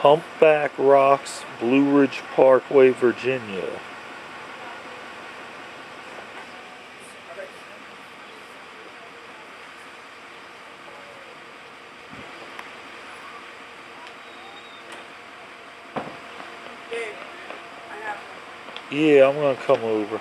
Humpback Rocks, Blue Ridge Parkway, Virginia. Yeah, I'm gonna come over.